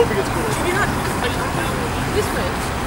hoping it's cool. This way.